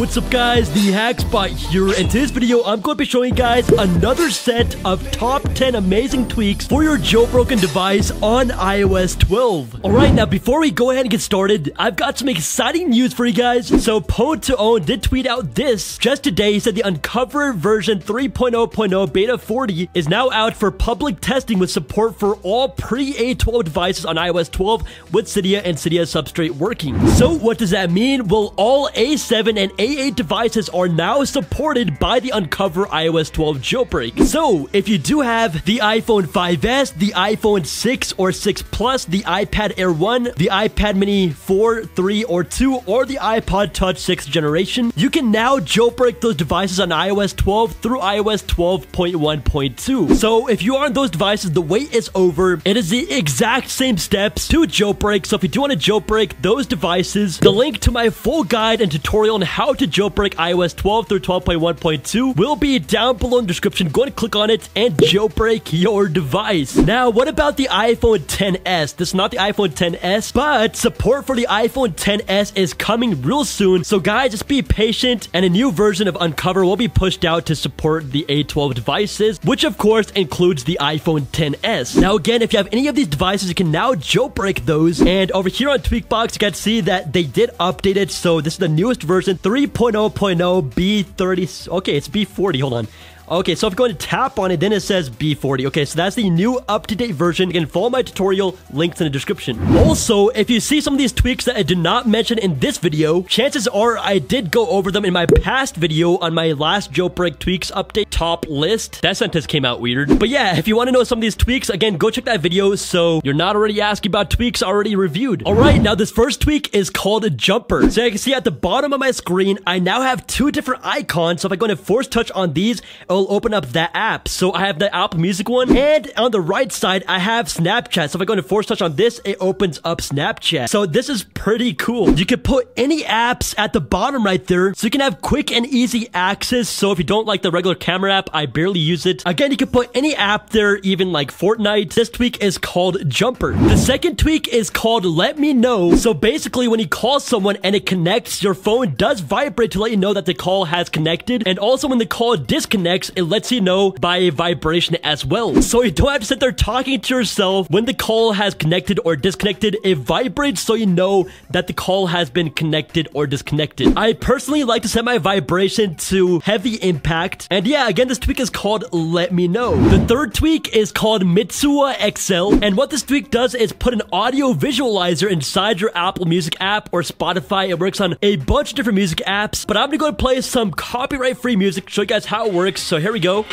What's up guys, the TechSpot here, and today's video I'm going to be showing you guys another set of top 10 amazing tweaks for your jailbroken device on iOS 12. Alright, now before we go ahead and get started, I've got some exciting news for you guys. So pwn20wnd did tweet out this just today, he said the Unc0ver version 3.0.0 beta 40 is now out for public testing with support for all pre-A12 devices on iOS 12 with Cydia and Cydia Substrate working. So what does that mean? Well, all A7 and A8 devices are now supported by the Unc0ver iOS 12 jailbreak. So, if you do have the iPhone 5S, the iPhone 6 or 6 Plus, the iPad Air 1, the iPad Mini 4, 3, or 2, or the iPod Touch 6th generation, you can now jailbreak those devices on iOS 12 through iOS 12.1.2. So, if you are on those devices, the wait is over. It is the exact same steps to jailbreak. So, if you do want to jailbreak those devices, the link to my full guide and tutorial on how to jailbreak iOS 12 through 12.1.2 will be down below in the description. Go and click on it and jailbreak your device. Now, what about the iPhone 10s? This is not the iPhone 10s, but support for the iPhone 10s is coming real soon. So guys, just be patient and a new version of Unc0ver will be pushed out to support the A12 devices, which of course includes the iPhone 10s. Now again, if you have any of these devices, you can now jailbreak those. And over here on Tweakbox, you can see that they did update it. So this is the newest version 3.0.0 B30. Okay, it's B40. Hold on. Okay, so if I'm going to tap on it, then it says B40. Okay, so that's the new up-to-date version. You can follow my tutorial, links in the description. Also, if you see some of these tweaks that I did not mention in this video, chances are I did go over them in my past video on my last jailbreak tweaks update top list. That sentence came out weird. But yeah, if you want to know some of these tweaks, again, go check that video so you're not already asking about tweaks already reviewed. All right, now this first tweak is called a jumper. So you can see at the bottom of my screen, I now have two different icons. So if I go to force touch on these, will open up that app. So I have the Apple Music one, and on the right side, I have Snapchat. So if I go to force touch on this, it opens up Snapchat. So this is pretty cool. You can put any apps at the bottom right there, so you can have quick and easy access. So if you don't like the regular camera app, I barely use it. Again, you can put any app there, even like Fortnite. This tweak is called Jumper. The second tweak is called Let Me Know. So basically, when you call someone and it connects, your phone does vibrate to let you know that the call has connected. And also when the call disconnects, it lets you know by a vibration as well. So you don't have to sit there talking to yourself when the call has connected or disconnected. It vibrates so you know that the call has been connected or disconnected. I personally like to set my vibration to heavy impact. And yeah, again, this tweak is called Let Me Know. The third tweak is called Mitsuha XL. And what this tweak does is put an audio visualizer inside your Apple Music app or Spotify. It works on a bunch of different music apps, but I'm gonna go play some copyright free music, show you guys how it works. So here we go.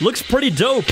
Looks pretty dope.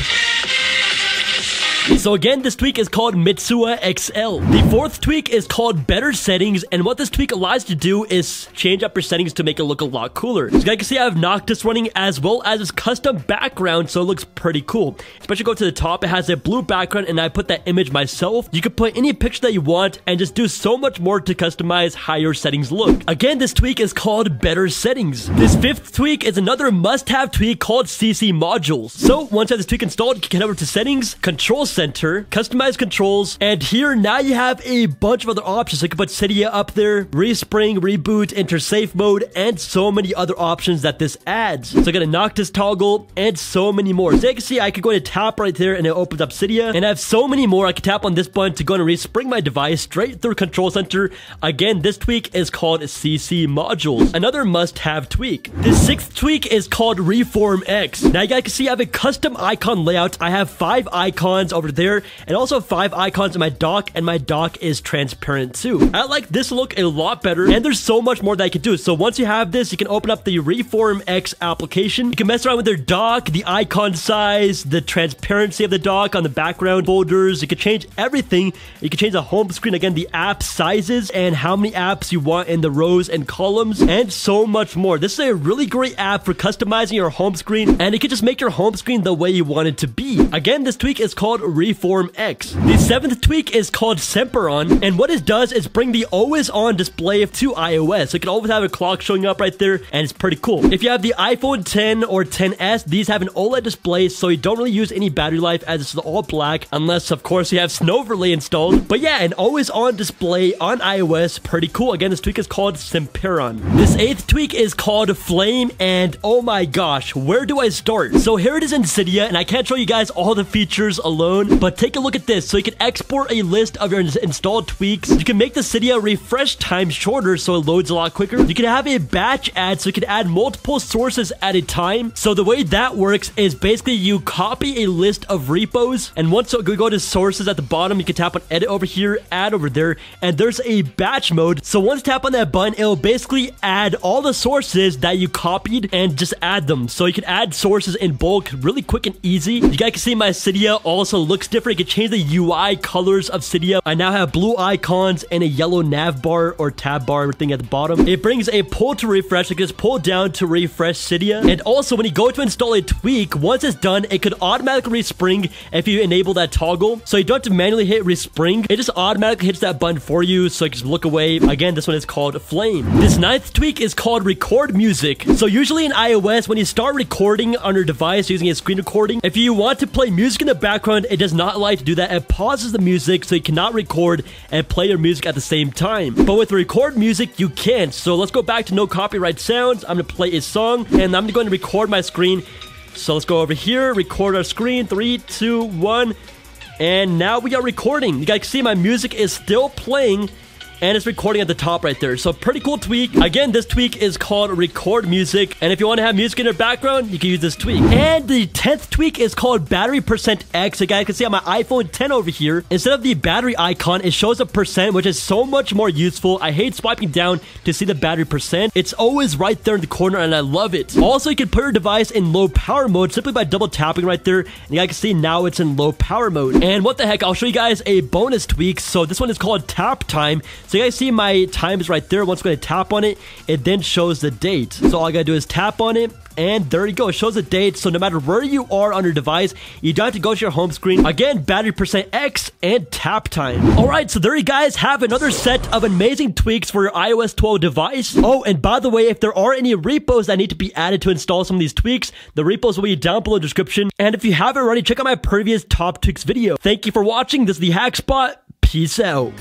So again, this tweak is called Mitsuha XL. The fourth tweak is called Better Settings, and what this tweak allows to do is change up your settings to make it look a lot cooler. So you guys can see I have Noctis running as well as its custom background, so it looks pretty cool. Especially go to the top, it has a blue background, and I put that image myself. You can put any picture that you want and just do so much more to customize how your settings look. Again, this tweak is called Better Settings. This fifth tweak is another must-have tweak called CC Modules. So once you have this tweak installed, you can head over to Settings, Control Center, customize controls, and here now you have a bunch of other options. You can put Cydia up there, respring, reboot, enter safe mode, and so many other options that this adds. So I got a Noctis toggle and so many more. So you can see I could go and tap right there and it opens up Cydia, and I have so many more. I can tap on this button to go and respring my device straight through control center. Again, this tweak is called CC modules. Another must-have tweak. The sixth tweak is called Reform X. Now you guys can see I have a custom icon layout. I have five icons over there and also five icons in my dock and my dock is transparent too. I like this look a lot better and there's so much more that I can do. So once you have this, you can open up the Reform X application. You can mess around with your dock, the icon size, the transparency of the dock on the background folders. You can change everything. You can change the home screen, again, the app sizes and how many apps you want in the rows and columns and so much more. This is a really great app for customizing your home screen and it can just make your home screen the way you want it to be. Again, this tweak is called Reform X. The seventh tweak is called Semperon, and what it does is bring the always on display to iOS. So you can always have a clock showing up right there, and it's pretty cool. If you have the iPhone 10 or 10s, these have an OLED display, so you don't really use any battery life as it's all black, unless of course you have Snowverlay installed. But yeah, an always on display on iOS, pretty cool. Again, this tweak is called Semperon. This eighth tweak is called Flame, and oh my gosh, where do I start? So here it is in Cydia, and I can't show you guys all the features alone, but take a look at this. So you can export a list of your installed tweaks. You can make the Cydia refresh time shorter so it loads a lot quicker. You can have a batch add so you can add multiple sources at a time. So the way that works is basically you copy a list of repos and once we go to sources at the bottom, you can tap on edit over here, add over there, and there's a batch mode. So once tap on that button, it'll basically add all the sources that you copied and just add them. So you can add sources in bulk really quick and easy. You guys can see my Cydia also looks different. You can change the UI colors of Cydia. I now have blue icons and a yellow nav bar or tab bar thing at the bottom. It brings a pull to refresh. It just pull down to refresh Cydia. And also, when you go to install a tweak, once it's done, it could automatically respring if you enable that toggle. So you don't have to manually hit respring. It just automatically hits that button for you. So you can just look away. Again, this one is called Flame. This ninth tweak is called record music. So usually in iOS, when you start recording on your device using a screen recording, if you want to play music in the background, it does not like to do that. It pauses the music so you cannot record and play your music at the same time. But with record music, you can't. So let's go back to no copyright sounds. I'm to play a song and I'm going to record my screen. So let's go over here, record our screen. Three, two, one. And now we are recording. You guys can see my music is still playing and it's recording at the top right there. So pretty cool tweak. Again, this tweak is called record music. And if you want to have music in your background, you can use this tweak. And the 10th tweak is called battery percent X. So you guys can see on my iPhone 10 over here, instead of the battery icon, it shows a percent, which is so much more useful. I hate swiping down to see the battery percent. It's always right there in the corner and I love it. Also, you can put your device in low power mode simply by double tapping right there. And you guys can see now it's in low power mode. And what the heck, I'll show you guys a bonus tweak. So this one is called tap time. So you guys see my time is right there. Once to tap on it, it then shows the date. So all I got to do is tap on it and there you go. It shows the date. So no matter where you are on your device, you don't have to go to your home screen. Again, battery percent X and tap time. All right, so there you guys have another set of amazing tweaks for your iOS 12 device. Oh, and by the way, if there are any repos that need to be added to install some of these tweaks, the repos will be down below in the description. And if you haven't already, check out my previous top tweaks video. Thank you for watching. This is the TechSpot. Peace out.